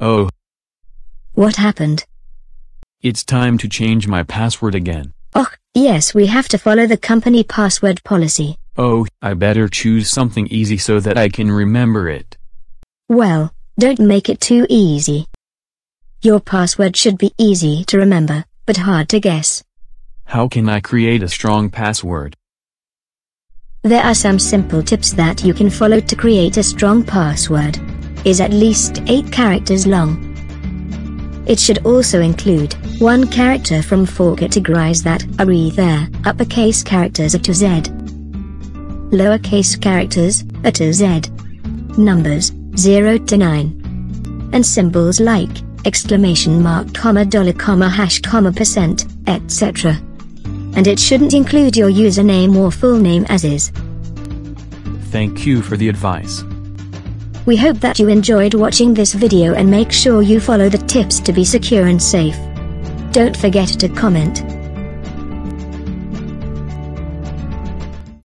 Oh, What happened? it's time to change my password again. Oh, yes, we have to follow the company password policy. Oh, I better choose something easy so that I can remember it. Well, don't make it too easy. Your password should be easy to remember, but hard to guess. How can I create a strong password? There are some simple tips that you can follow to create a strong password. Is at least 8 characters long. It should also include one character from four categories that are either uppercase characters A to Z, lowercase characters A to Z, numbers 0 to 9, and symbols like exclamation mark, comma, dollar, comma, hash, comma, percent, etc. And it shouldn't include your username or full name as is. Thank you for the advice. We hope that you enjoyed watching this video and make sure you follow the tips to be secure and safe. Don't forget to comment,